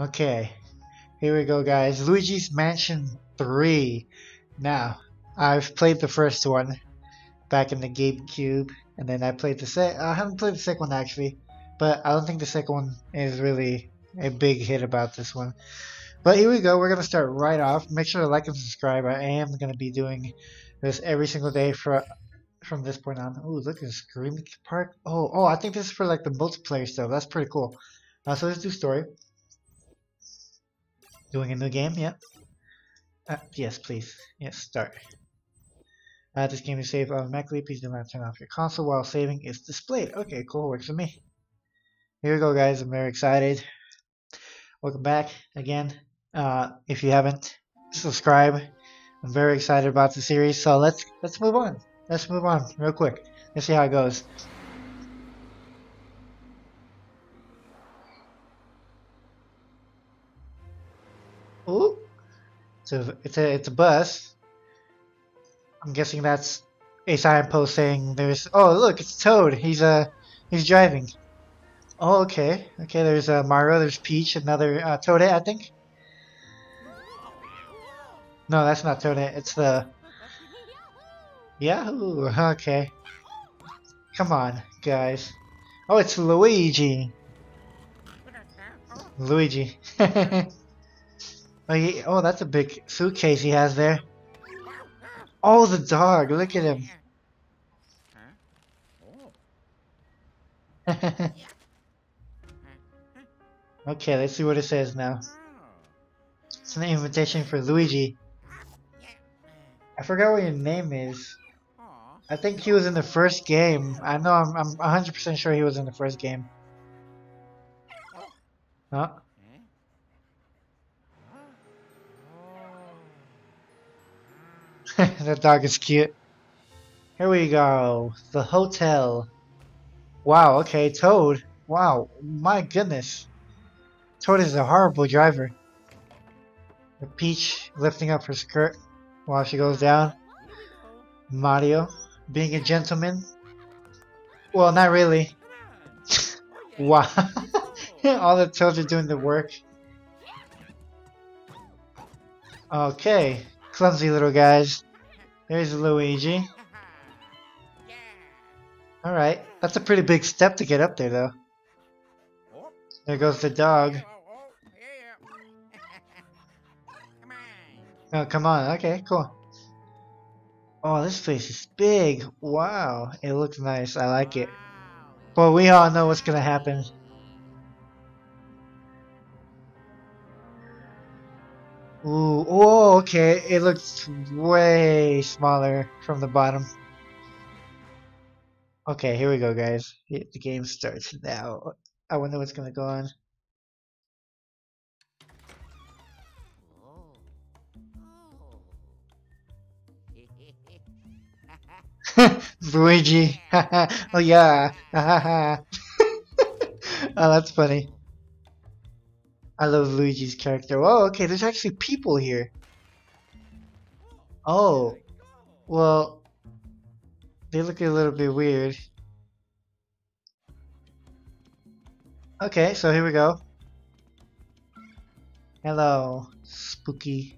Okay, here we go, guys. Luigi's Mansion 3. Now, I've played the first one back in the GameCube, and then I played the second. I haven't played the second one actually, but I don't think the second one is really a big hit about this one. But here we go. We're gonna start right off. Make sure to like and subscribe. I am gonna be doing this every single day for from this point on. Oh, look at Screaming Park. Oh, oh, I think this is for like the multiplayer stuff. That's pretty cool. Uh, so let's do story. Doing a new game, yep. Uh, yes, please. Yes, start. Uh, this game is saved automatically. Please do not turn off your console while saving is displayed. Okay, cool. Works for me. Here we go, guys. I'm very excited. Welcome back again. Uh, if you haven't, subscribe. I'm very excited about the series. So let's let's move on. Let's move on real quick. Let's see how it goes. So it's a it's a bus. I'm guessing that's a signpost saying there's oh look it's Toad he's uh he's driving. Oh okay okay there's uh, Mario there's Peach another uh, Toadette I think. No that's not Toadette it's the Yahoo okay. Come on guys. Oh it's Luigi. Luigi. Oh, he, oh, that's a big suitcase he has there. Oh, the dog. Look at him. okay, let's see what it says now. It's an invitation for Luigi. I forgot what your name is. I think he was in the first game. I know I'm, I'm 100% sure he was in the first game. Huh? that dog is cute. Here we go. The hotel. Wow, okay, Toad. Wow, my goodness. Toad is a horrible driver. The Peach lifting up her skirt while she goes down. Mario being a gentleman. Well, not really. wow. All the Toads are doing the work. Okay, clumsy little guys. There's Luigi. Alright, that's a pretty big step to get up there though. There goes the dog. Oh, oh, oh, come on. Okay, cool. Oh, this place is big. Wow, it looks nice. I like it. But we all know what's gonna happen. Ooh, oh, okay. It looks way smaller from the bottom. Okay, here we go, guys. The game starts now. I wonder what's gonna go on. Luigi. oh yeah. oh, that's funny. I love Luigi's character. Oh, okay, there's actually people here. Oh, well, they look a little bit weird. Okay, so here we go. Hello, spooky.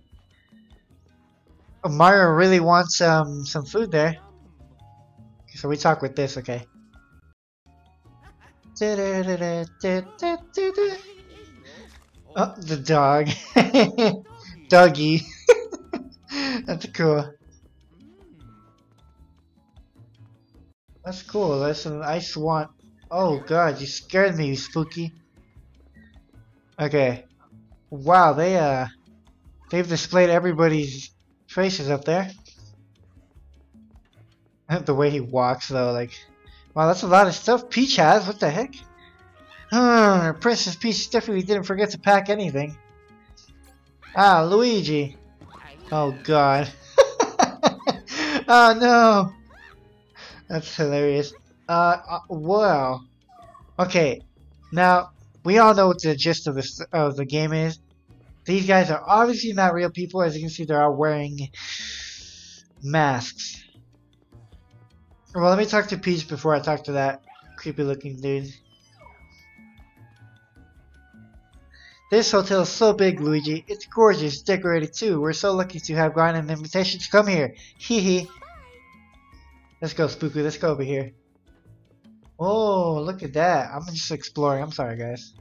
Oh, Mario really wants um some food there. So we talk with this, okay. Oh, the dog. Doggy. That's cool. That's cool. That's an ice want. Oh god, you scared me, you spooky. Okay. Wow, they uh they've displayed everybody's faces up there. the way he walks though, like wow, that's a lot of stuff Peach has. What the heck? Hmm, Princess Peach definitely didn't forget to pack anything. Ah, Luigi. Oh god. oh no. That's hilarious. Uh, uh, wow. Okay, now we all know what the gist of the of the game is. These guys are obviously not real people. As you can see, they're all wearing masks. Well, let me talk to Peach before I talk to that creepy looking dude. This hotel is so big, Luigi. It's gorgeous, decorated too. We're so lucky to have gotten an invitation to come here. Hee hee. Let's go, Spooky. Let's go over here. Oh, look at that. I'm just exploring. I'm sorry, guys.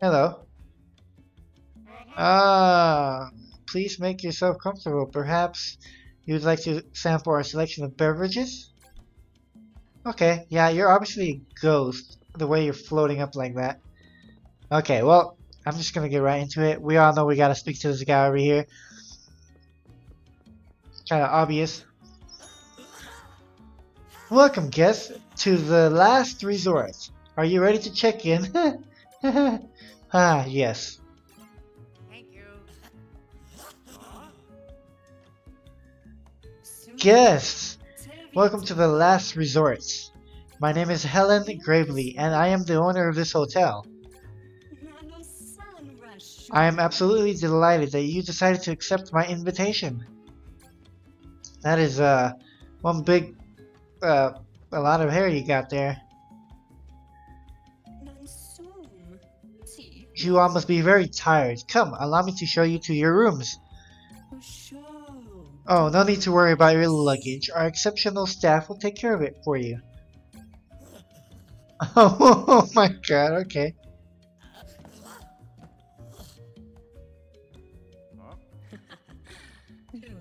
Hello. Ah, please make yourself comfortable. Perhaps you'd like to sample our selection of beverages? Okay, yeah, you're obviously a ghost, the way you're floating up like that. Okay, well, I'm just gonna get right into it. We all know we gotta speak to this guy over here. Kinda obvious. Welcome, guests, to the last resort. Are you ready to check in? ah, yes. Thank you. Guests, welcome to the last resort. My name is Hellen Gravely, and I am the owner of this hotel. I am absolutely delighted that you decided to accept my invitation. That is, uh, one big, uh, a lot of hair you got there. You all must be very tired. Come, allow me to show you to your rooms. Oh, no need to worry about your luggage. Our exceptional staff will take care of it for you. Oh, my god, okay.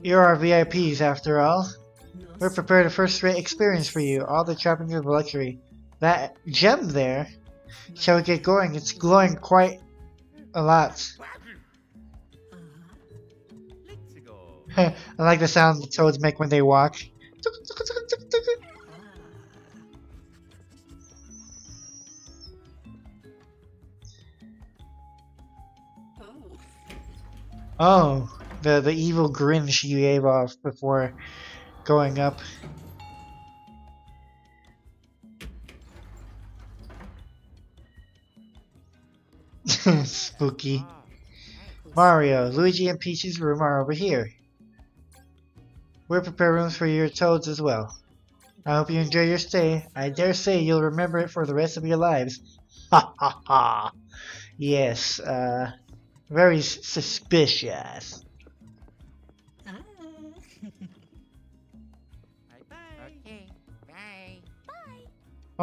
You're our VIPs after all. We're prepared a first-rate experience for you, all the trappings of luxury. That gem there, shall we get going? It's glowing quite a lot. I like the sound the toads make when they walk. Ah. Oh, the the evil grin she gave off before going up. Spooky. Mario, Luigi, and Peach's room are over here. We'll prepare rooms for your toads as well. I hope you enjoy your stay. I dare say you'll remember it for the rest of your lives. Ha ha ha. Yes, uh, very suspicious.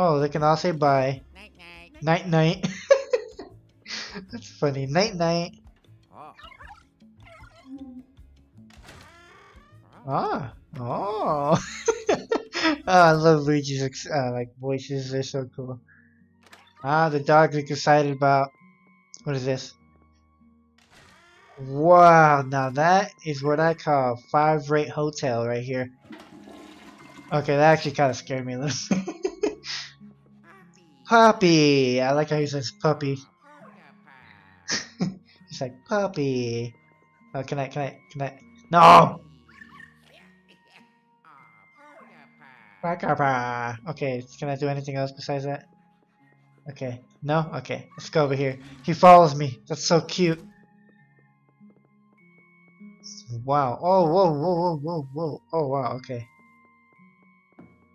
Oh, they can all say bye. Night night. Night night. That's funny. Night night. Oh. Ah. Oh. oh, I love Luigi's uh, like voices. They're so cool. Ah, the dog is excited about. What is this? Wow, now that is what I call a five-rate hotel right here. Okay, that actually kind of scared me a little. puppy. I like how he says puppy. He's like puppy. Oh, can I? Can I? Can I? No. Okay, can I do anything else besides that? Okay. No? Okay. Let's go over here. He follows me. That's so cute. Wow. Oh, whoa, whoa, whoa, whoa, whoa. Oh, wow. Okay.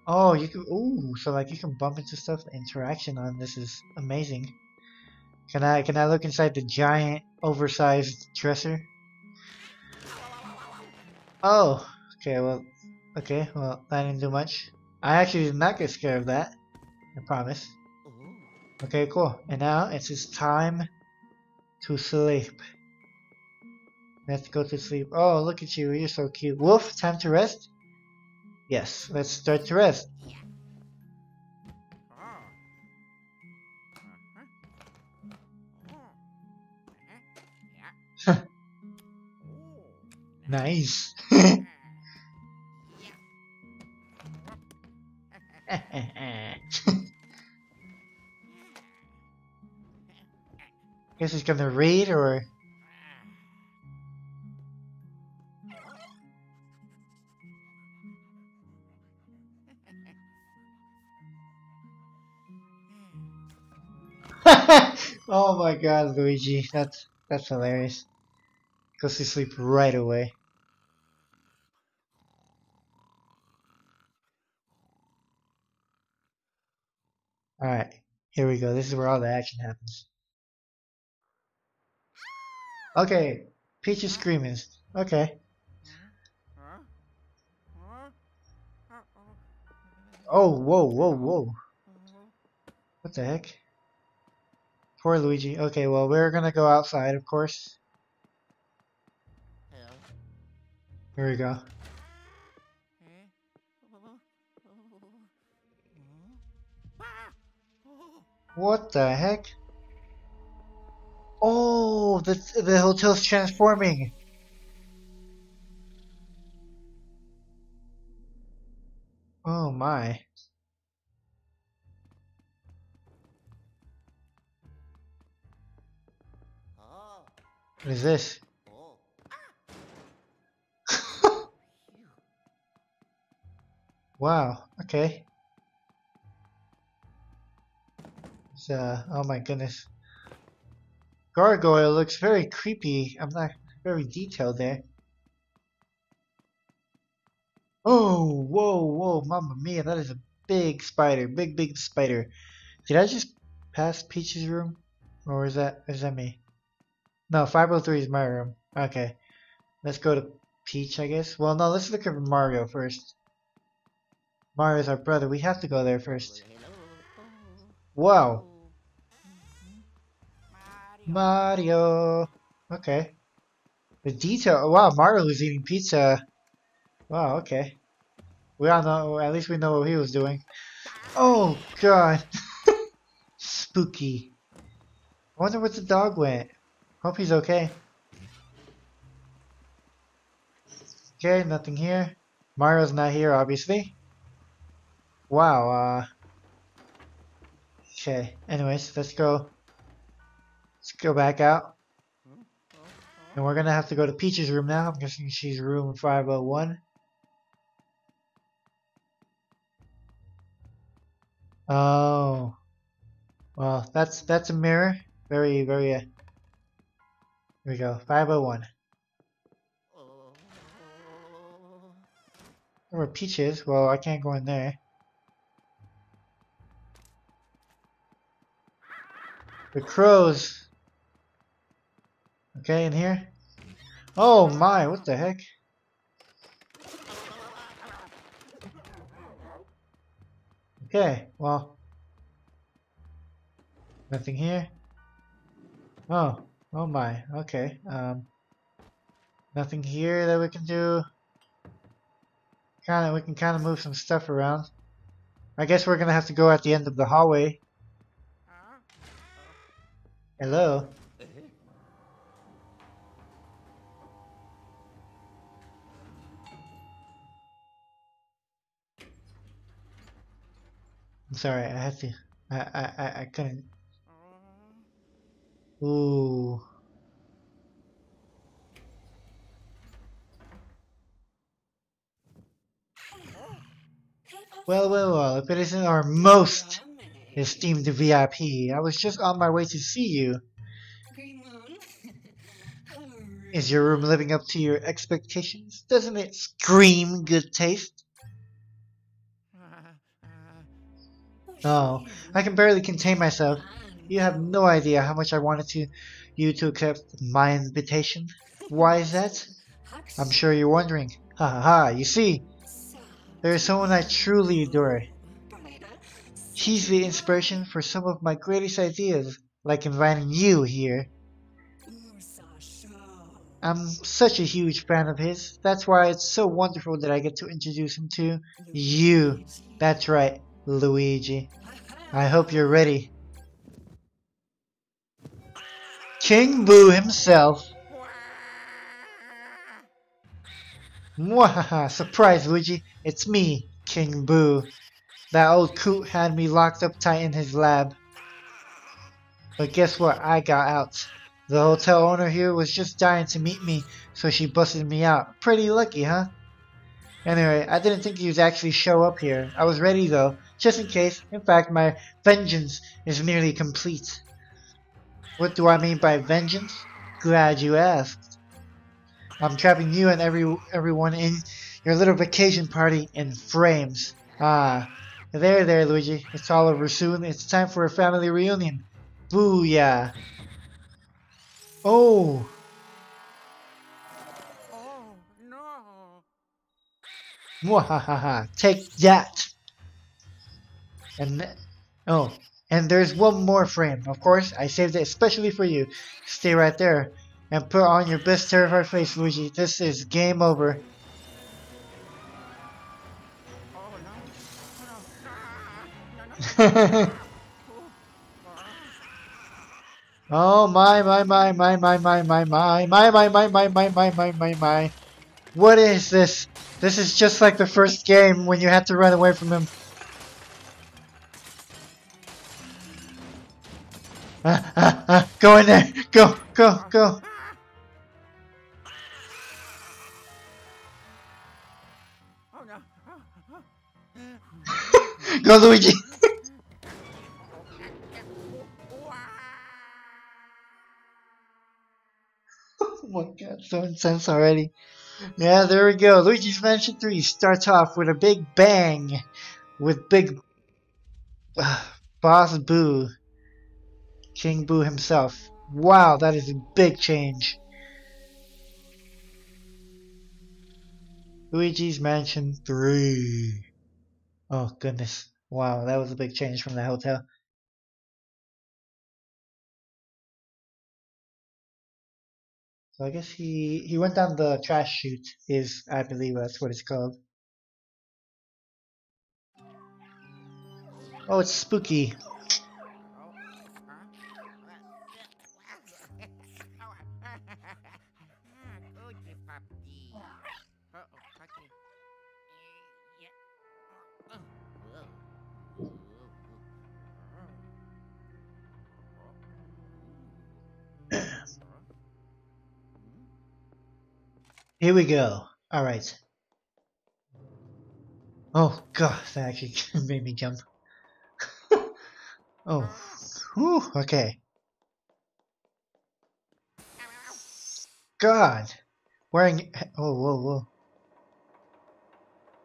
Oh, you can. Ooh, so like you can bump into stuff. The interaction on this is amazing. Can I? Can I look inside the giant, oversized dresser? Oh. Okay. Well. Okay. Well, that didn't do much. I actually did not get scared of that. I promise. Okay, cool. And now it's just time to sleep. Let's go to sleep. Oh, look at you. You're so cute. Wolf, time to rest? Yes, let's start to rest. Nice. Guess he's gonna read or Oh my god, Luigi. That's that's hilarious. Goes to sleep right away. Alright, here we go. This is where all the action happens. Okay, Peach is screaming. Okay. Oh, whoa, whoa, whoa. What the heck? Poor Luigi. Okay, well, we're gonna go outside, of course. Hello. Here we go. What the heck? Oh, the the hotel's transforming. Oh my. What is this? Wow, okay. It's, uh, oh my goodness. Gargoyle looks very creepy. I'm not very detailed there. Oh, whoa, whoa, mamma mia, that is a big spider. Big, big spider. Did I just pass Peach's room? Or is that, is that me? No, 503 is my room. Okay. Let's go to Peach, I guess. Well, no, let's look at Mario first. Mario's our brother. We have to go there first. Wow. Mario. Okay. The detail. Oh, Wow, Mario was eating pizza. Wow, okay. We all know, at least we know what he was doing. Oh, God. Spooky. I wonder where the dog went. Hope he's okay. Okay, nothing here. Mario's not here, obviously. Wow, uh... Okay, anyways, let's go. Let's go back out. And we're gonna have to go to Peach's room now. I'm guessing she's room 501. Oh. Well, that's that's a mirror. Very, very. Here we go. 501. There were peaches. Well, I can't go in there. The crows. Okay, in here. Oh my, what the heck? Okay, well. Nothing here. Oh, oh my, okay. Um, nothing here that we can do. Kinda, we can kinda move some stuff around. I guess we're gonna have to go at the end of the hallway. Hello? I'm sorry, I had to. I, I, I couldn't. Oh. Ooh. Well, well, well, if it isn't our most esteemed VIP, I was just on my way to see you. Is your room living up to your expectations? Doesn't it scream good taste? Oh, I can barely contain myself. You have no idea how much I wanted to you to accept my invitation. Why is that? I'm sure you're wondering. Ha ha ha, you see, there is someone I truly adore. He's the inspiration for some of my greatest ideas, like inviting you here. I'm such a huge fan of his. That's why it's so wonderful that I get to introduce him to you. That's right, Luigi. I hope you're ready. King Boo himself. Mwahaha, surprise Luigi, it's me, King Boo. That old coot had me locked up tight in his lab. But guess what, I got out. The hotel owner here was just dying to meet me, so she busted me out. Pretty lucky, huh? Anyway, I didn't think you'd actually show up here. I was ready though, just in case. In fact, my vengeance is nearly complete. What do I mean by vengeance? Glad you asked. I'm trapping you and every everyone in your little vacation party in frames. Ah, there, there, Luigi. It's all over soon. It's time for a family reunion. Booyah! Oh! Oh, no! Mwahaha! Take that! And... Oh, and there's one more frame. Of course, I saved it especially for you. Stay right there and put on your best terrified face, Luigi. This is game over. Oh. Oh. Ah. Oh my my my my my my my my my my my my my my my my my What is this? This is just like the first game when you had to run away from him. Go in there! Go, go, go! Go Luigi! oh my god, so intense already. Yeah, there we go. Luigi's Mansion 3 starts off with a big bang with big uh, Boss Boo. King Boo himself. Wow, that is a big change. Luigi's Mansion 3. Oh goodness. Wow, that was a big change from the hotel. So I guess he he went down the trash chute is I believe that's what it's called. Oh, it's spooky. Here we go. All right. Oh god, that actually made me jump. oh, whew, okay. God, wearing oh whoa whoa,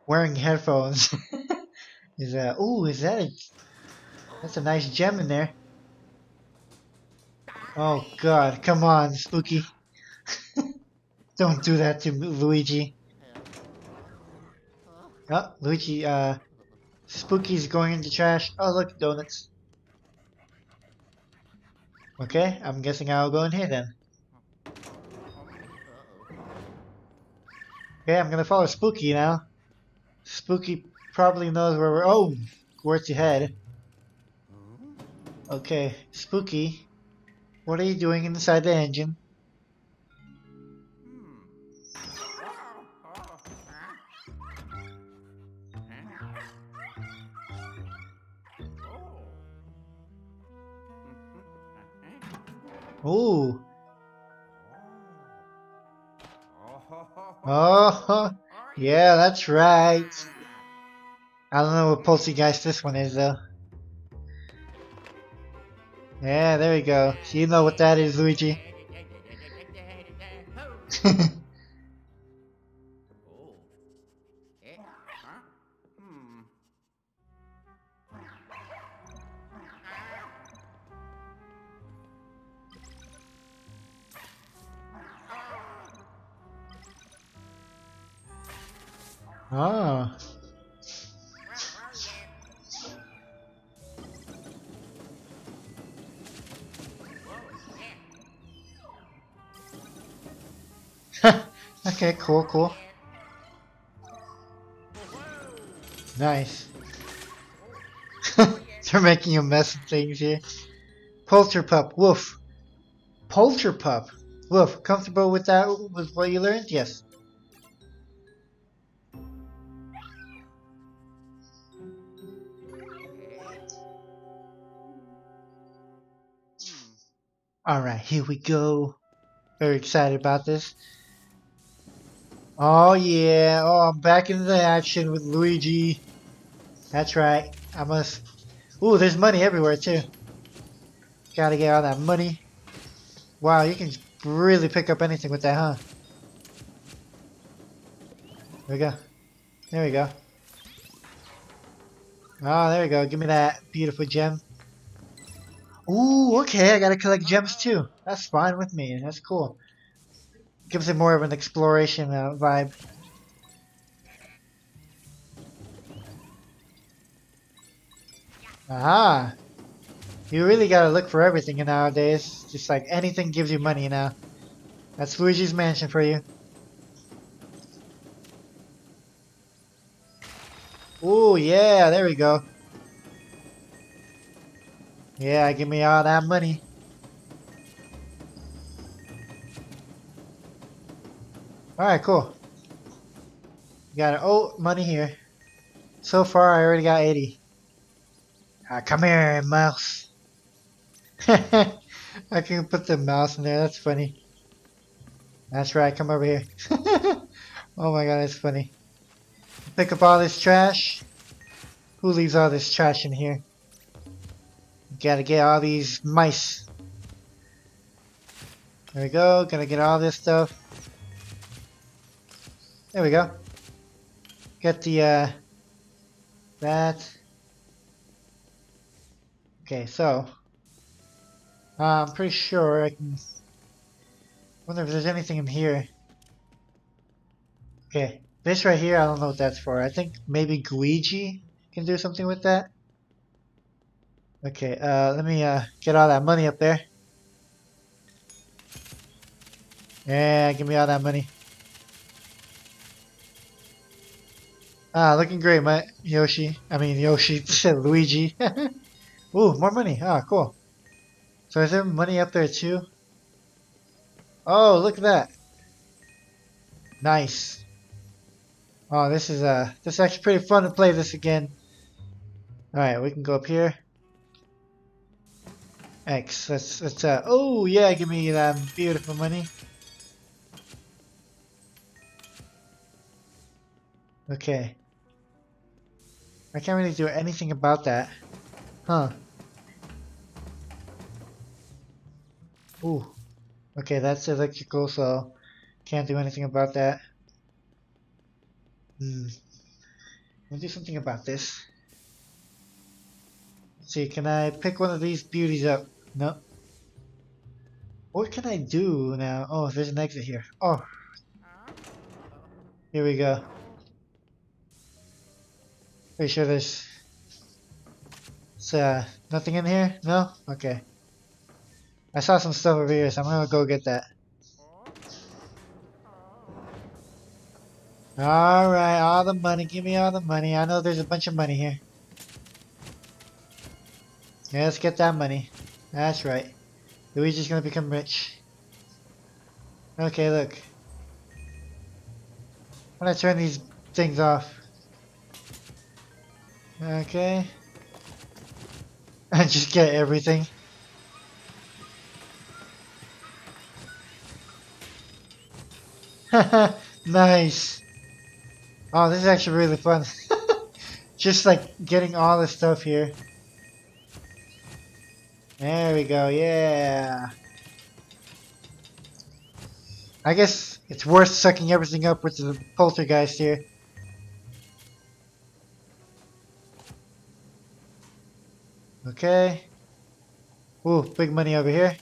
wearing headphones is that? Oh, is that a? That's a nice gem in there. Oh god, come on, spooky. Don't do that to Luigi. Oh, Luigi, uh, Spooky's going into trash. Oh, look, donuts. Okay, I'm guessing I'll go in here then. Okay, I'm gonna follow Spooky now. Spooky probably knows where we're. Oh, where's he head? Okay, Spooky, what are you doing inside the engine? Ooh, oh, yeah, that's right. I don't know what poltergeist this one is though. Yeah, there we go. You know what that is, Luigi. oh. okay, cool, cool. Nice. They're making a mess of things here. Polterpup, woof. Polterpup, woof. Comfortable with that, with what you learned? Yes. Alright, here we go. Very excited about this. Oh yeah, oh I'm back into the action with Luigi. That's right. I must. Ooh, there's money everywhere too. Gotta get all that money. Wow, you can really pick up anything with that, huh? There we go. There we go. Oh, there we go. Give me that beautiful gem. Ooh, okay, I gotta collect gems uh-huh. too. That's fine with me, that's cool. Gives it more of an exploration uh, vibe. Aha! You really gotta look for everything nowadays. Just like anything gives you money now. That's Luigi's mansion for you. Ooh, yeah, there we go. Yeah, give me all that money. Alright, cool. Got it. Oh, money here. So far, I already got 80. Ah, come here, mouse. I can put the mouse in there. That's funny. That's right. Come over here. oh my god, that's funny. Pick up all this trash. Who leaves all this trash in here? Gotta get all these mice. There we go. Gotta get all this stuff. There we go. Get the, uh, that. Okay, so. Uh, I'm pretty sure I can. Wonder if there's anything in here. Okay, this right here, I don't know what that's for. I think maybe Luigi can do something with that. Okay, uh, let me uh, get all that money up there. Yeah, give me all that money. Ah, looking great, my Yoshi. I mean Yoshi, Luigi. Ooh, more money. Ah, cool. So is there money up there too? Oh, look at that. Nice. Oh, this is uh, this is actually pretty fun to play this again. All right, we can go up here. X. Let's let's uh. Oh yeah, give me that beautiful money. Okay. I can't really do anything about that. Huh. Ooh. Okay, that's electrical, so can't do anything about that. Hmm. I'll do something about this. Let's see, can I pick one of these beauties up? No. What can I do now? Oh, there's an exit here. Oh. Here we go. Pretty sure there's... Uh, nothing in here? No? Okay. I saw some stuff over here, so I'm gonna go get that. Alright, all the money. Give me all the money. I know there's a bunch of money here. Yeah, let's get that money. That's right. Luigi's gonna become rich. Okay, look. I'm gonna turn these things off. Okay. And just get everything. nice. Oh, this is actually really fun. just like getting all the stuff here. There we go, yeah. I guess it's worth sucking everything up with the poltergeist here. Okay. Ooh, big money over here.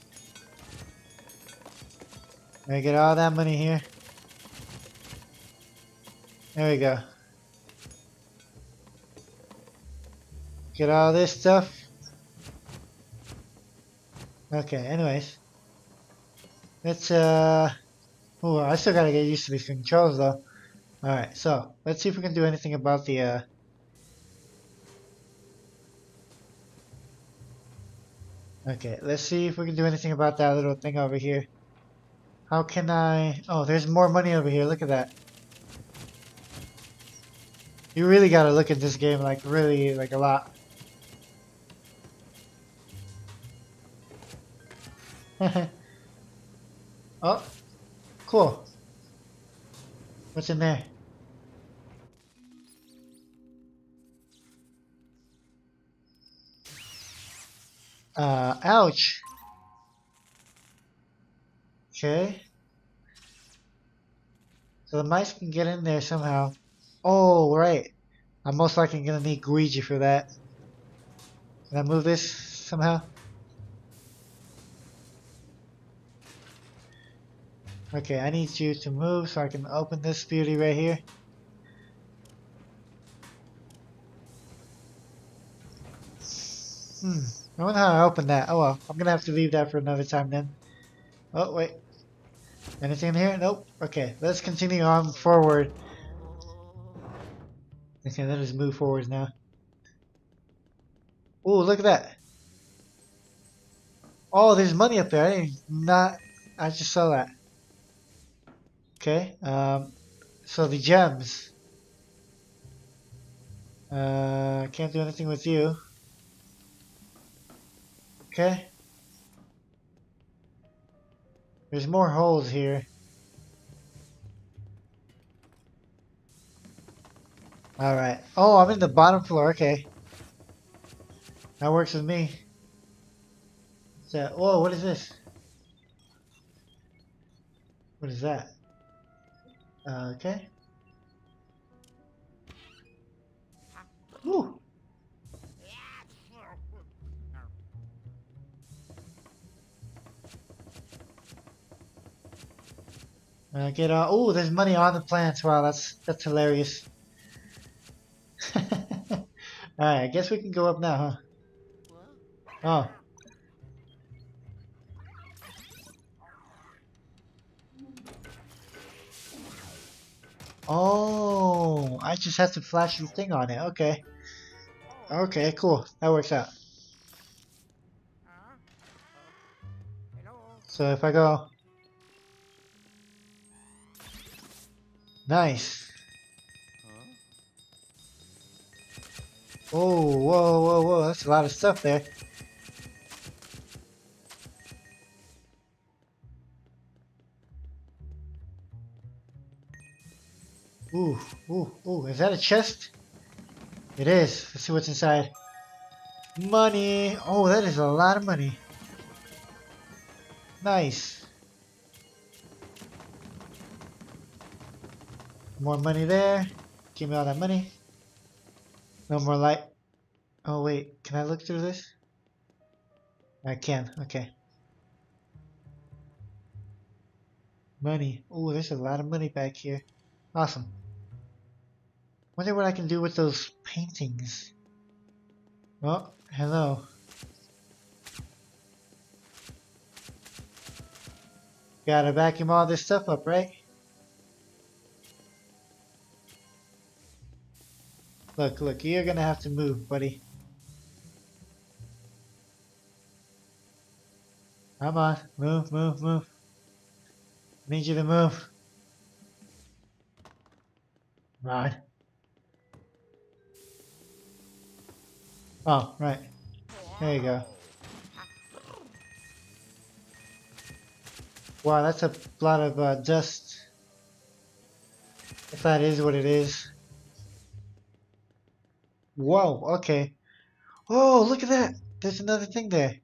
I get all that money here. There we go. Get all this stuff. Okay, anyways. Let's, uh... Oh, I still gotta get used to these controls, though. Alright, so, let's see if we can do anything about the, uh... Okay, let's see if we can do anything about that little thing over here. How can I... Oh, there's more money over here, look at that. You really gotta look at this game, like, really, like, a lot. oh, cool. What's in there? Uh, ouch. Okay. So the mice can get in there somehow. Oh, right. I'm most likely gonna need Luigi for that. Can I move this somehow? Okay, I need you to move so I can open this beauty right here. Hmm. I wonder how I open that. Oh well, I'm gonna have to leave that for another time then. Oh wait. Anything in here? Nope. Okay, let's continue on forward. Okay, let us move forward now. Oh, look at that. Oh, there's money up there. I not. I just saw that. Okay. Um. So the gems. Uh, can't do anything with you. Okay. There's more holes here. Alright. Oh, I'm in the bottom floor. Okay. That works with me. So, whoa, what is this? What is that? Okay. Woo. Uh, get uh, oh, there's money on the plants. Wow, that's that's hilarious. Alright, I guess we can go up now, huh? Oh. Oh, I just have to flash the thing on it. Okay. Okay, cool. That works out. So if I go... Nice. Oh, whoa, whoa, whoa. That's a lot of stuff there. Ooh, ooh, ooh. Is that a chest? It is. Let's see what's inside. Money. Oh, that is a lot of money. Nice. More money there. Give me all that money. No more light. Oh wait, can I look through this? I can, okay. Money. Oh, there's a lot of money back here. Awesome. Wonder what I can do with those paintings. Oh, hello. Gotta vacuum all this stuff up, right? Look, look, you're gonna have to move, buddy. Come on, move, move, move. Need you to move. Come Oh, right. There you go. Wow, that's a lot of uh, dust. If that is what it is. Whoa, okay. Oh, look at that. There's another thing there.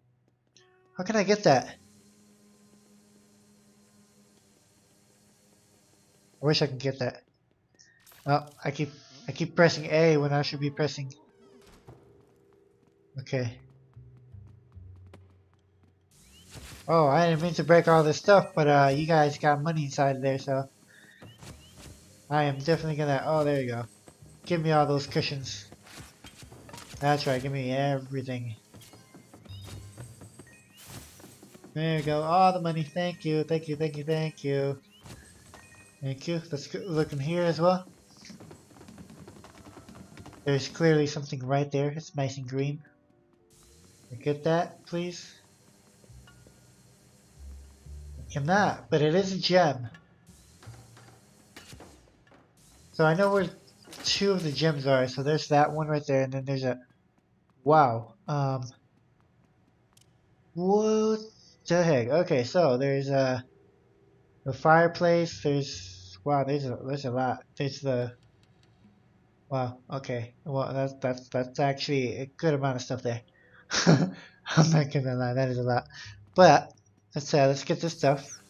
How can I get that? I wish I could get that. Oh, I keep I keep pressing A when I should be pressing. Okay. Oh, I didn't mean to break all this stuff, but uh, you guys got money inside there, so I am definitely gonna. Oh, there you go. Give me all those cushions. That's right. Give me everything. There you go. All the money. Thank you. Thank you. Thank you. Thank you. Thank you. Let's look in here as well. There's clearly something right there. It's nice and green. Get that, please. I cannot, but it is a gem. So I know where two of the gems are. So there's that one right there, and then there's a. Wow. Um. What the heck? Okay, so there's a. The fireplace. There's wow. There's a there's a lot. There's the. Wow. Okay. Well, that's that's that's actually a good amount of stuff there. I'm not gonna lie. That is a lot. But let's uh, let's get this stuff.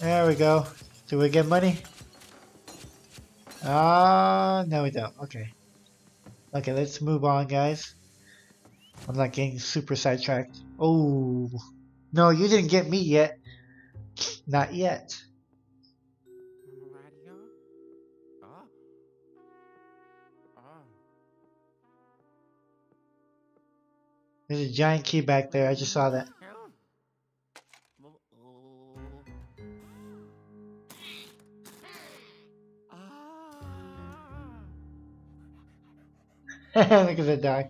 There we go. Do we get money? Ah, no we don't. Okay. Okay, let's move on, guys. I'm not getting super sidetracked. Oh, no, you didn't get me yet. Not yet. There's a giant key back there. I just saw that. Look at the dog.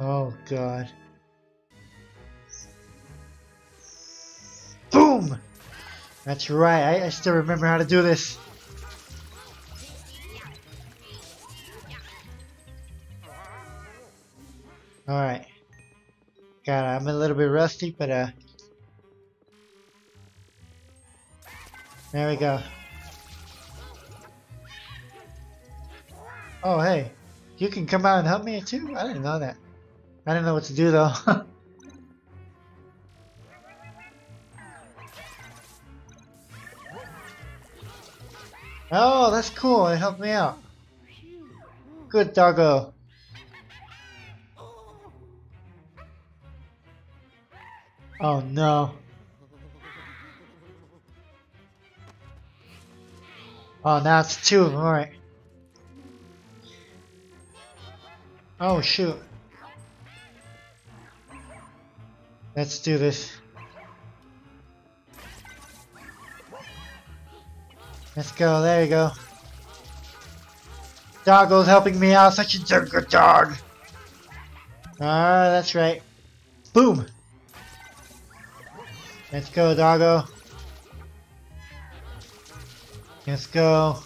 Oh god. That's right, I, I still remember how to do this. Alright. God, I'm a little bit rusty, but uh... There we go. Oh, hey. You can come out and help me too? I didn't know that. I didn't know what to do though. oh, that's cool. It helped me out. Good doggo. Oh no. Oh, now it's two. Alright. Oh, shoot. Let's do this. Let's go, there you go. Doggo's helping me out, such a good dog. Ah, that's right. Boom! Let's go, doggo. Let's go.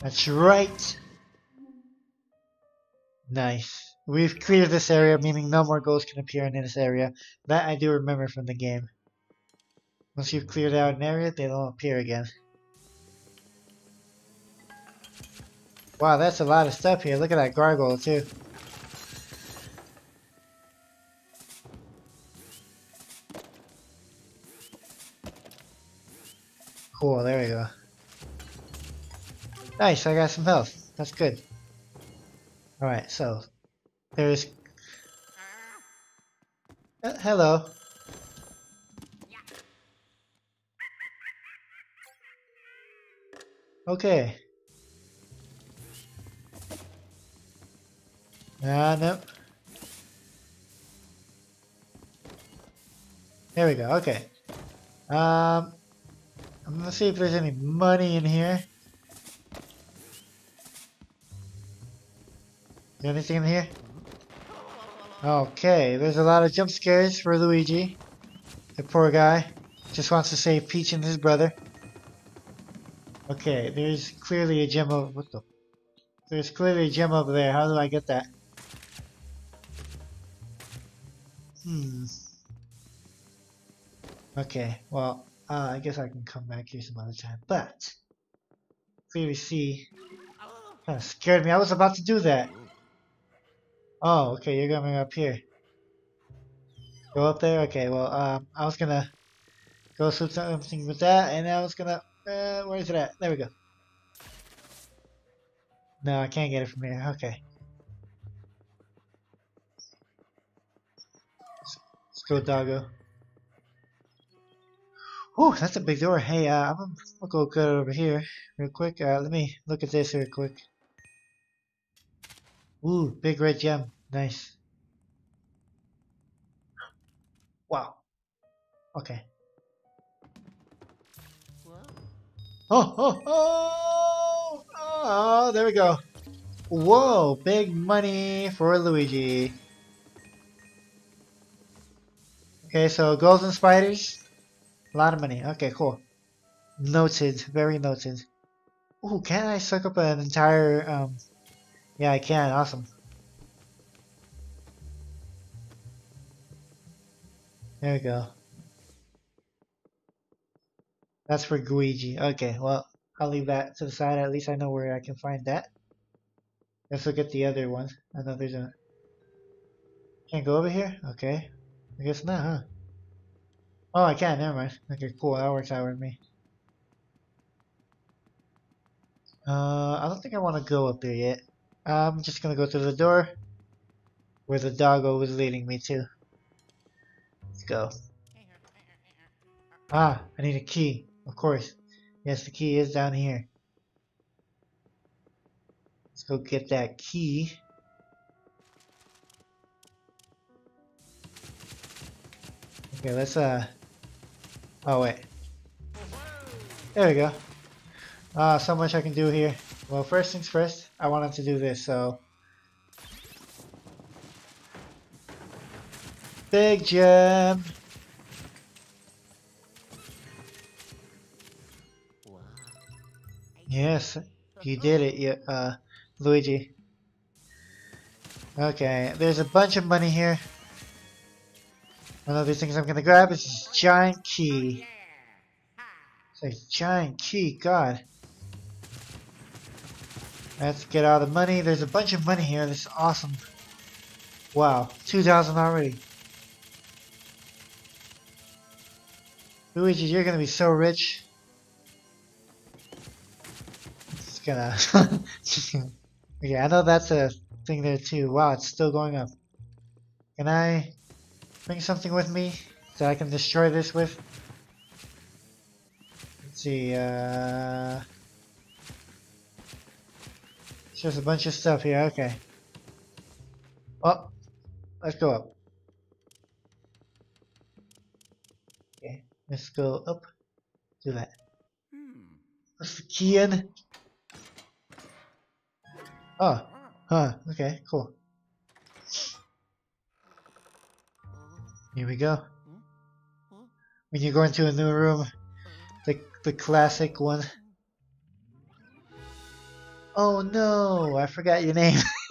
That's right. Nice. We've cleared this area, meaning no more ghosts can appear in this area. That I do remember from the game. Once you've cleared out an area, they don't appear again. Wow, that's a lot of stuff here. Look at that gargoyle, too. Cool, there we go. Nice, I got some health. That's good. Alright, so there's... Uh, hello. Okay. Ah, uh, no. There we go, okay. Um, I'm gonna see if there's any money in here. anything in here? Okay, there's a lot of jump scares for Luigi. The poor guy just wants to save Peach and his brother. Okay, there's clearly a gem over. What the? There's clearly a gem over there. How do I get that? Hmm. Okay, well, uh, I guess I can come back here some other time. But, clearly see, kind of scared me. I was about to do that. Oh, okay, you're coming up here. Go up there? Okay, well, um, I was gonna go through something with that, and I was gonna, uh, where is it at? There we go. No, I can't get it from here. Okay. Let's go, doggo. Oh, that's a big door. Hey, uh, I'm gonna go good over here real quick. Uh, let me look at this real quick. Ooh, big red gem. Nice. Wow. Okay. Oh, oh, oh! Oh, there we go. Whoa, big money for Luigi. Okay, so golden spiders. A lot of money. Okay, cool. Noted. Very noted. Ooh, can I suck up an entire um, yeah, I can. Awesome. There we go. That's for Luigi. Okay, well, I'll leave that to the side. At least I know where I can find that. Let's look at the other one. I know there's a... Can't go over here? Okay. I guess not, huh? Oh, I can. Never mind. Okay, cool. That works out with me. Uh, I don't think I want to go up there yet. I'm just gonna go through the door where the doggo was leading me to. Let's go. Ah, I need a key. Of course. Yes, the key is down here. Let's go get that key. Okay, let's uh Oh wait. There we go. Ah, so much I can do here. Well, first things first, I wanted to do this, so Big gem. Yes, you did it, you, uh, Luigi. Okay, there's a bunch of money here. One of these things I'm gonna grab is this giant key. It's a giant key, god. Let's get all the money. There's a bunch of money here. This is awesome. Wow, 2,000 already. Luigi, you're gonna be so rich. Gonna. okay, I know that's a thing there too. Wow, it's still going up. Can I bring something with me that I can destroy this with? Let's see, uh... It's just a bunch of stuff here, okay. Oh, let's go up. Okay, let's go up. Do that. What's the key in? Oh, huh, okay, cool. Here we go. When you go into a new room, the, the classic one. Oh no, I forgot your name.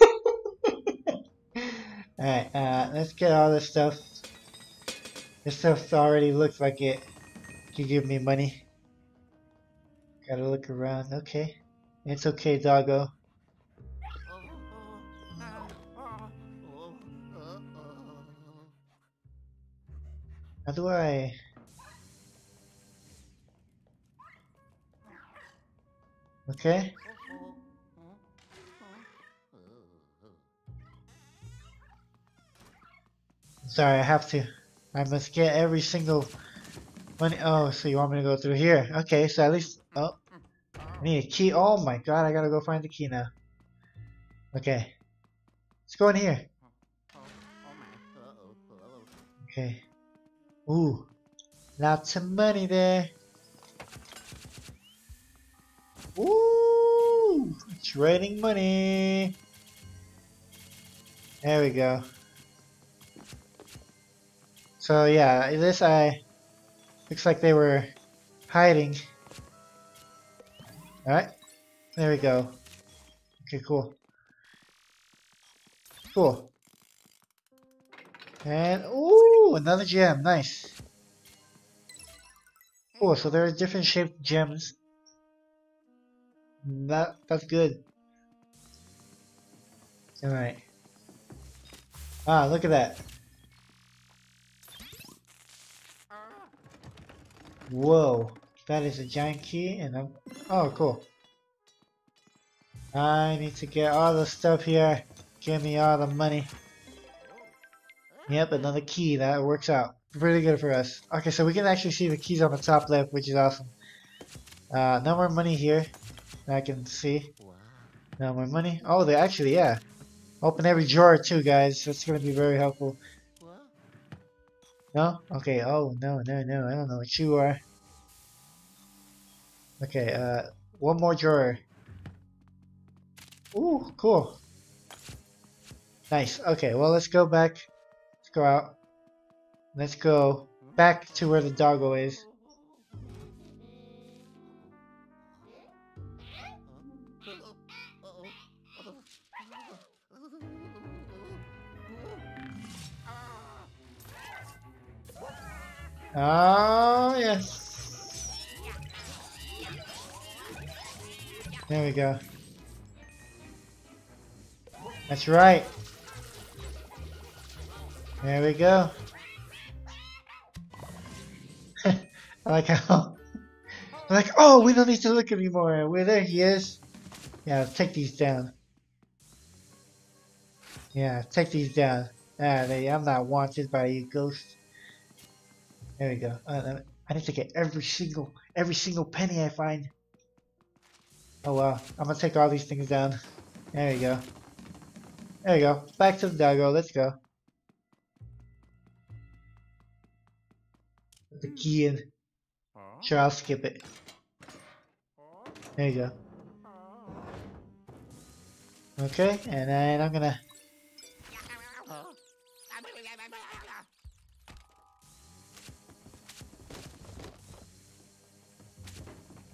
Alright, uh, let's get all this stuff. This stuff already looks like it could give me money. Gotta look around. Okay. It's okay, doggo. How do I... Okay. Sorry, I have to. I must get every single money. Oh, so you want me to go through here? Okay, so at least. Oh, I need a key. Oh my god, I gotta go find the key now. Okay, let's go in here. Okay. Ooh, lots of money there. Ooh, trading money. There we go. So yeah, this I looks like they were hiding. Alright, there we go. Okay, cool. Cool. And ooh, another gem, nice. Cool, so there are different shaped gems. That that's good. Alright. Ah, look at that. Whoa, that is a giant key and I'm... Oh, cool. I need to get all the stuff here. Give me all the money. Yep, another key. That works out. Pretty good for us. Okay, so we can actually see the keys on the top left, which is awesome. Uh, no more money here. I can see. No more money. Oh, they actually, yeah. Open every drawer too, guys. That's going to be very helpful. No? Okay, oh, no, no, no, I don't know what you are. Okay, uh, one more drawer. Ooh, cool. Nice, okay, well, let's go back. Let's go out. Let's go back to where the doggo is. Oh, yes. There we go. That's right. There we go. I like how... I'm like, oh, we don't need to look anymore. Where there he is. Yeah, take these down. Yeah, take these down. Ah, they, I'm not wanted by you, ghost. There we go. Uh, I need to get every single every single penny I find. Oh wow. I'm gonna take all these things down. There we go. There we go. Back to the doggo. Let's go. The hmm. key in. Oh. Sure, I'll skip it. There you go. Okay, and then I'm gonna.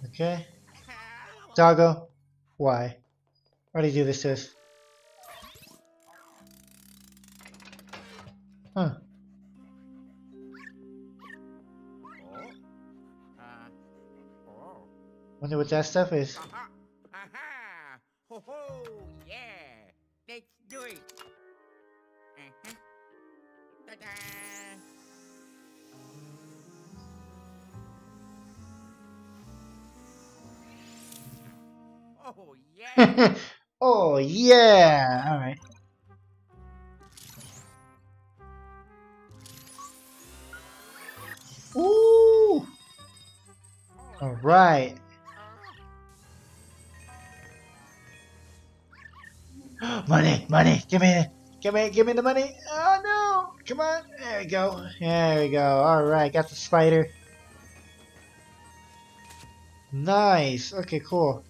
Okay. Doggo. Why? Why do you do this to us? Huh. Wonder what that stuff is. Aha! Aha! Ho ho! Yeah! Let's do it! Uh-huh. Ta-da! Oh yeah! oh yeah! Alright. Ooh! Alright. money, money, give me give me, give me the money. Oh no! Come on, there we go, there we go. All right, got the spider. Nice. Okay, cool.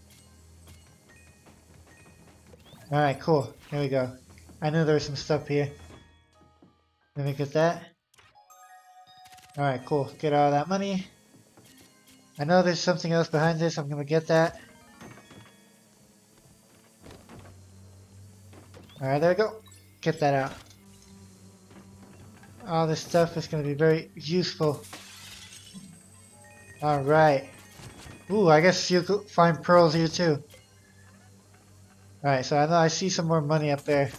All right, cool. Here we go. I knew there was some stuff here. Let me get that. All right, cool. Get all that money. I know there's something else behind this. I'm gonna get that. Alright, there we go. Get that out. All this stuff is going to be very useful. Alright. Ooh, I guess you could find pearls here too. Alright, so I know I see some more money up there.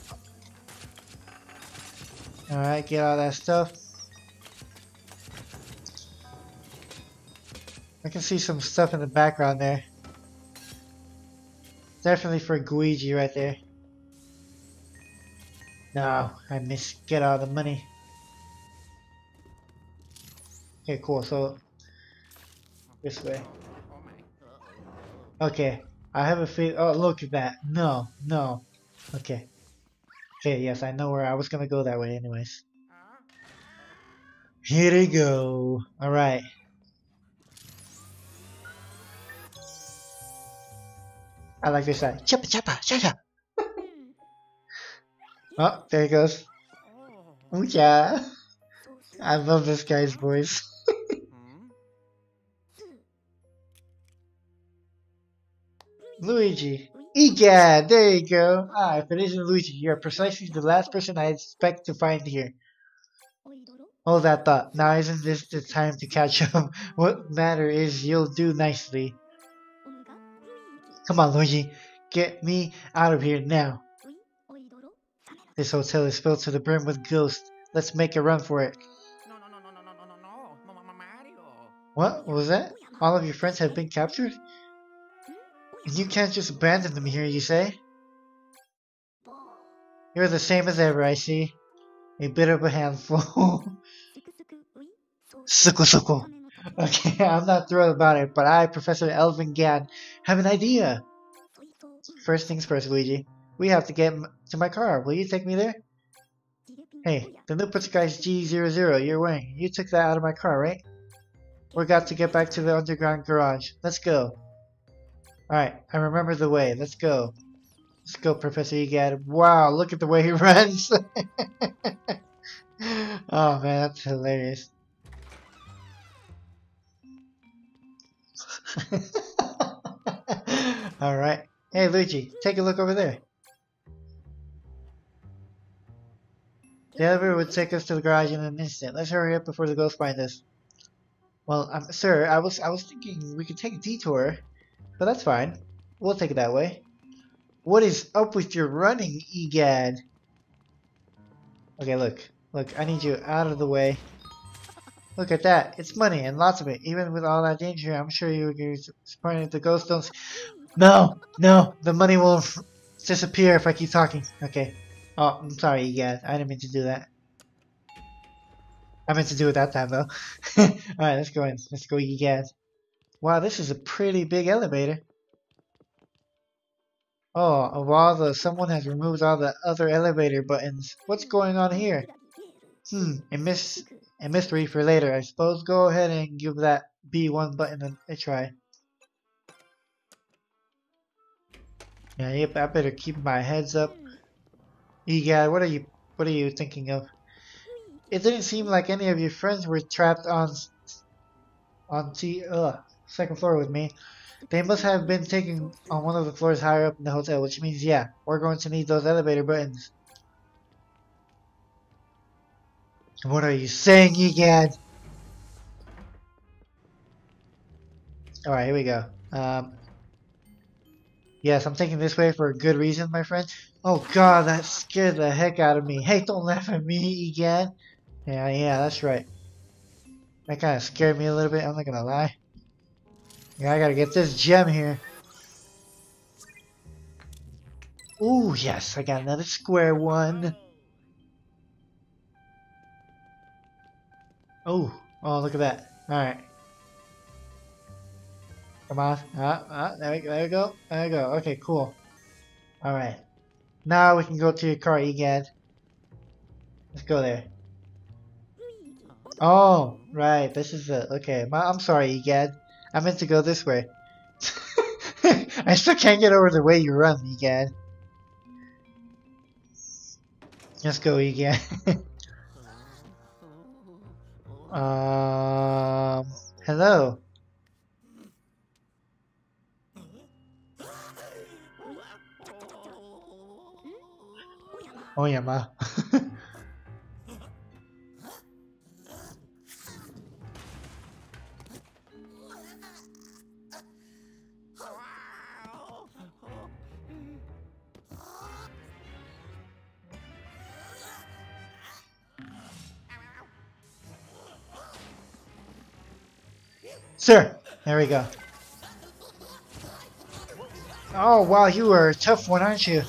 Alright, get all that stuff. I can see some stuff in the background there. Definitely for Guiji right there. No, I missed. Get all the money. Okay, cool. So this way. Okay, I have a feel. Oh, look at that. No, no. Okay. Okay, yes, I know where I was gonna go that way, anyways. Here we go. All right. I like this side. Choppa choppa, choppa. Oh, there he goes. Oh. Oh yeah. I love this guy's voice. Hmm? Luigi. Egad, there you go. Ah, if it isn't Luigi, you're precisely the last person I expect to find here. Hold that thought. Now isn't this the time to catch up? what matter is you'll do nicely. Come on, Luigi. Get me out of here now. This hotel is filled to the brim with ghosts. Let's make a run for it. No, no, no, no, no, no, no, no, no, Ma- Ma- Ma- Mario. What? What was that? All of your friends have been captured? And you can't just abandon them here, you say? You're the same as ever, I see. A bit of a handful. Suko suko. Okay, I'm not thrilled about it, but I, Professor Elvin Gadd, have an idea. First things first, Luigi. We have to get to my car. Will you take me there? Hey, the new Guy's G00 you're wearing. You took that out of my car, right? We got to get back to the underground garage. Let's go. Alright, I remember the way. Let's go. Let's go, Professor Egad. Wow, look at the way he runs. oh man, that's hilarious. Alright. Hey Luigi, take a look over there. The elevator would take us to the garage in an instant. Let's hurry up before the ghosts find us. Well, um, sir, I was I was thinking we could take a detour, but that's fine. We'll take it that way. What is up with your running, Egad? Okay, look, look. I need you out of the way. Look at that. It's money and lots of it. Even with all that danger, I'm sure you would be disappointed the ghosts don't. No, no. The money will disappear if I keep talking. Okay. Oh, I'm sorry, Egad. I didn't mean to do that. I meant to do it that time though. Alright, let's go in. Let's go egad. Wow, this is a pretty big elevator. Oh, the someone has removed all the other elevator buttons. What's going on here? Hmm, a miss a mystery for later. I suppose go ahead and give that B1 button a, a try. Yeah, yep, I better keep my heads up. Egad, what are you what are you thinking of? It didn't seem like any of your friends were trapped on on T uh, second floor with me. They must have been taken on one of the floors higher up in the hotel, which means yeah, we're going to need those elevator buttons. What are you saying, Egad? Alright, here we go. Um, yes, I'm taking this way for a good reason, my friend. Oh god, that scared the heck out of me. Hey, don't laugh at me, again. Yeah, yeah, that's right. That kind of scared me a little bit, I'm not gonna lie. Yeah, I gotta get this gem here. Ooh, yes, I got another square one. Oh, oh, look at that. Alright. Come on. Ah, ah, there we, there we go. There we go. Okay, cool. Alright. Now we can go to your car, Egad. Let's go there. Oh, right. This is it. Okay. I'm sorry, Egad. I meant to go this way. I still can't get over the way you run, Egad. Let's go, Egad. um, hello. Oh, yeah, ma. Sir, there we go. Oh, wow, you are a tough one, aren't you?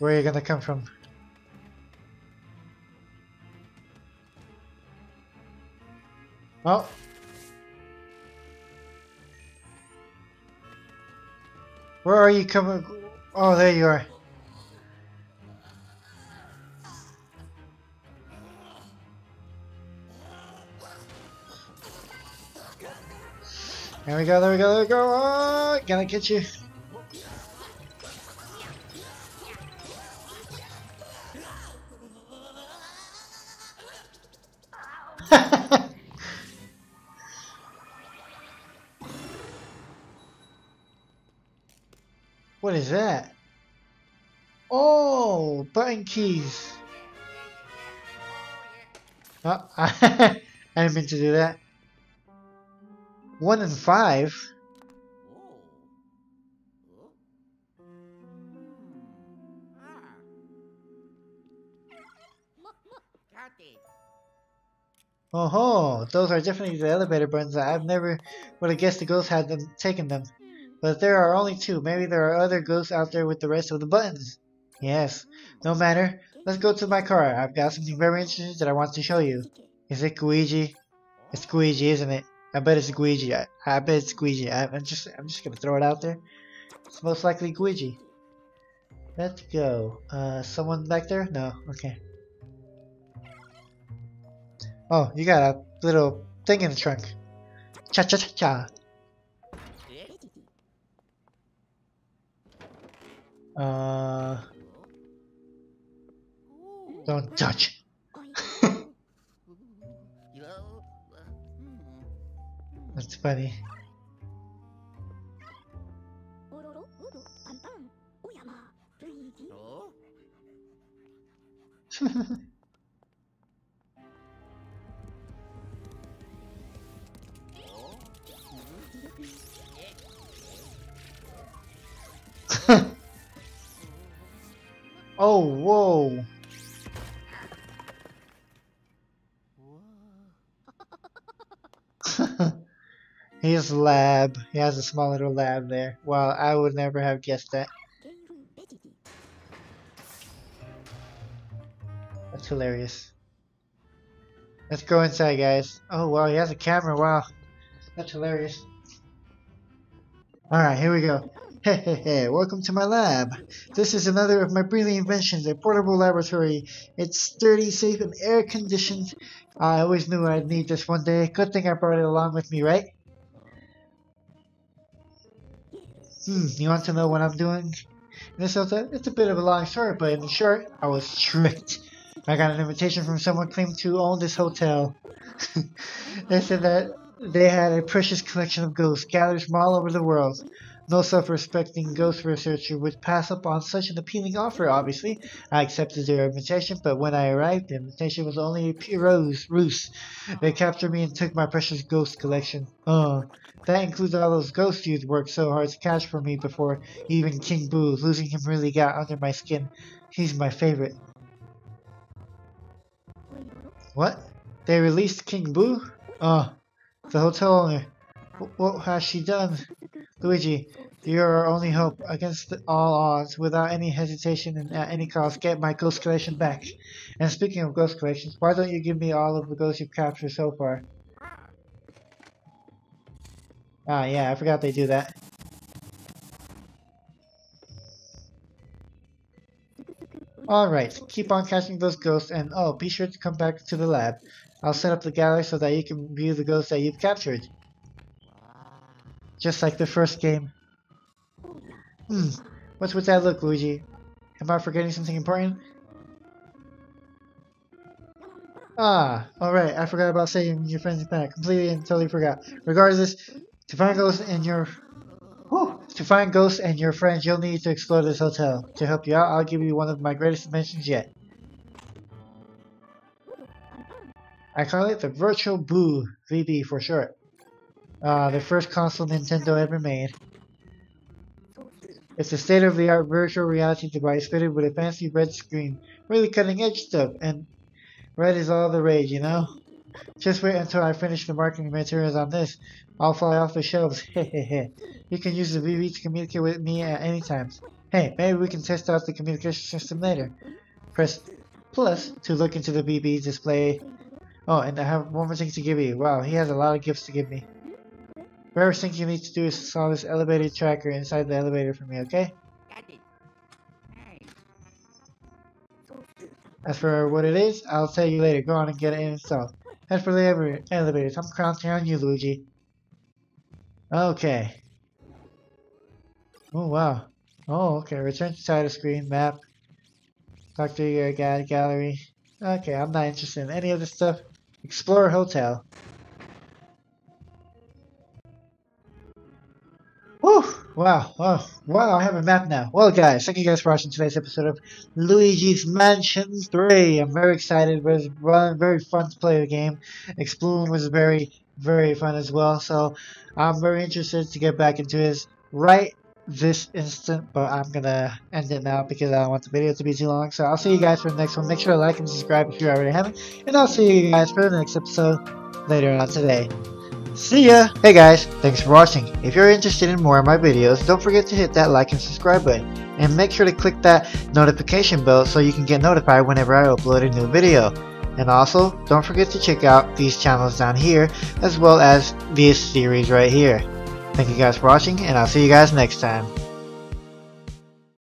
Where are you gonna come from? Oh. Where are you coming? Oh, there you are. There we go, there we go, there we go. Oh, gonna get you. That? Oh, button keys. Oh, I didn't mean to do that. One and five. Oh ho, those are definitely the elevator buttons. I've never would have guessed the ghosts had them taken them. But there are only two. Maybe there are other ghosts out there with the rest of the buttons. Yes, no matter. Let's go to my car. I've got something very interesting that I want to show you. Is it Luigi? It's Luigi, isn't it? I bet it's Luigi. I, I bet it's Luigi. I, am just I'm just gonna throw it out there. It's most likely Luigi. Let's go. Uh, someone back there? No. Okay. Oh, you got a little thing in the trunk. Cha cha cha cha. Uh, don't touch. That's funny. oh, whoa. His lab. He has a small little lab there. Well, I would never have guessed that. That's hilarious. Let's go inside, guys. Oh, wow, he has a camera. Wow. That's hilarious. Alright, here we go. Hey, hey, hey, welcome to my lab. This is another of my brilliant inventions, a portable laboratory. It's sturdy, safe, and air conditioned. I always knew I'd need this one day. Good thing I brought it along with me, right? Hmm, you want to know what I'm doing? In this hotel? It's a bit of a long story, but in short, I was tricked. I got an invitation from someone claiming to own this hotel. they said that they had a precious collection of ghosts gathered from all over the world. No self-respecting ghost researcher would pass up on such an appealing offer, obviously. I accepted their invitation, but when I arrived, the invitation was only a pure ruse. They captured me and took my precious ghost collection. Oh, that includes all those ghosts you'd worked so hard to catch for me before even King Boo. Losing him really got under my skin. He's my favorite. What? They released King Boo? Oh, the hotel owner. What has she done? Luigi, you're our only hope. Against all odds, without any hesitation and at any cost, get my ghost collection back. And speaking of ghost collections, why don't you give me all of the ghosts you've captured so far? Ah, yeah, I forgot they do that. Alright, keep on catching those ghosts and oh, be sure to come back to the lab. I'll set up the gallery so that you can view the ghosts that you've captured. Just like the first game. Hmm, what's with that look, Luigi? Am I forgetting something important? Ah, alright, I forgot about saving your friend's back. Completely and totally forgot. Regardless, to find ghosts and your... Whew, to find ghosts and your friends, you'll need to explore this hotel. To help you out, I'll give you one of my greatest inventions yet. I call it the Virtual Boo, VB for short. Uh, the first console Nintendo ever made. It's a state-of-the-art virtual reality device fitted with a fancy red screen. Really cutting-edge stuff, and red is all the rage, you know? Just wait until I finish the marketing materials on this. I'll fly off the shelves. You can use the VB to communicate with me at any time. Hey, maybe we can test out the communication system later. Press plus to look into the VB display. Oh, and I have one more thing to give you. Wow, he has a lot of gifts to give me. First thing you need to do is install this elevator tracker inside the elevator for me, okay? Got it. As for what it is, I'll tell you later. Go on and get it installed. As for the elevators, I'm counting on you, Luigi. Okay. Oh, wow. Oh, okay. Return to title screen, map. Talk to your guide gallery. Okay, I'm not interested in any of this stuff. Explore hotel. Wow, wow, wow, I have a map now. Well, guys, thank you guys for watching today's episode of Luigi's Mansion 3. I'm very excited. It was very fun to play the game. Exploring was very, very fun as well. So, I'm very interested to get back into this right this instant. But I'm going to end it now because I don't want the video to be too long. So, I'll see you guys for the next one. Make sure to like and subscribe if you already haven't. And I'll see you guys for the next episode later on today. See ya! Hey guys, thanks for watching. If you're interested in more of my videos, don't forget to hit that like and subscribe button. And make sure to click that notification bell so you can get notified whenever I upload a new video. And also, don't forget to check out these channels down here, as well as this series right here. Thank you guys for watching, and I'll see you guys next time.